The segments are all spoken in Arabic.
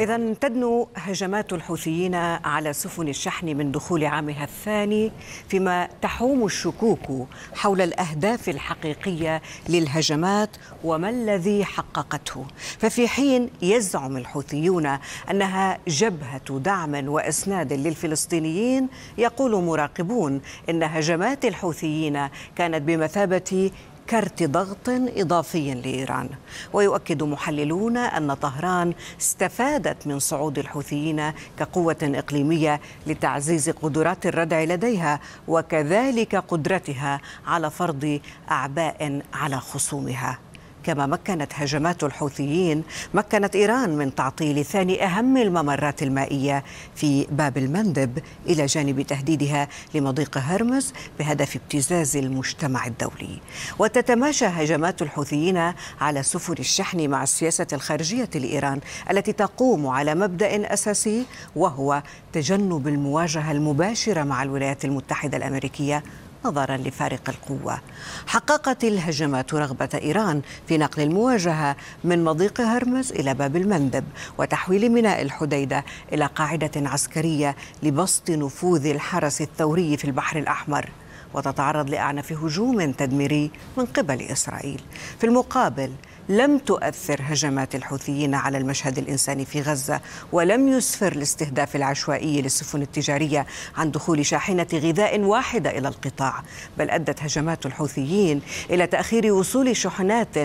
إذا تدنو هجمات الحوثيين على سفن الشحن من دخول عامها الثاني فيما تحوم الشكوك حول الأهداف الحقيقية للهجمات وما الذي حققته. ففي حين يزعم الحوثيون أنها جبهة دعم وإسناد للفلسطينيين يقول مراقبون إن هجمات الحوثيين كانت بمثابة كرت ضغط إضافي لإيران. ويؤكد محللون أن طهران استفادت من صعود الحوثيين كقوة إقليمية لتعزيز قدرات الردع لديها وكذلك قدرتها على فرض أعباء على خصومها. كما مكنت هجمات الحوثيين مكنت إيران من تعطيل ثاني أهم الممرات المائية في باب المندب إلى جانب تهديدها لمضيق هرمز بهدف ابتزاز المجتمع الدولي. وتتماشى هجمات الحوثيين على سفن الشحن مع السياسة الخارجية لإيران التي تقوم على مبدأ أساسي وهو تجنب المواجهة المباشرة مع الولايات المتحدة الأمريكية نظرا لفارق القوة. حققت الهجمات رغبة إيران في نقل المواجهة من مضيق هرمز إلى باب المندب وتحويل ميناء الحديدة إلى قاعدة عسكرية لبسط نفوذ الحرس الثوري في البحر الأحمر. وتتعرض لأعنف هجوم تدميري من قبل إسرائيل. في المقابل لم تؤثر هجمات الحوثيين على المشهد الإنساني في غزة ولم يسفر الاستهداف العشوائي للسفن التجارية عن دخول شاحنة غذاء واحدة إلى القطاع. بل أدت هجمات الحوثيين إلى تأخير وصول شحنات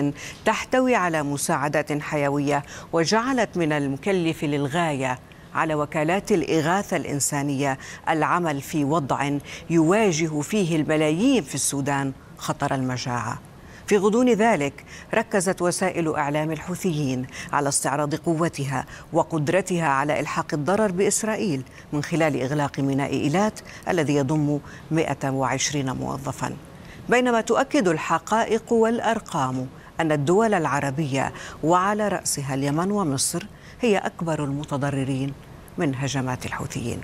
تحتوي على مساعدات حيوية وجعلت من المكلف للغاية على وكالات الإغاثة الإنسانية العمل في وضع يواجه فيه الملايين في السودان خطر المجاعة. في غضون ذلك ركزت وسائل إعلام الحوثيين على استعراض قوتها وقدرتها على إلحاق الضرر بإسرائيل من خلال إغلاق ميناء إيلات الذي يضم 120 موظفا. بينما تؤكد الحقائق والأرقام أن الدول العربية وعلى رأسها اليمن ومصر هي أكبر المتضررين من هجمات الحوثيين.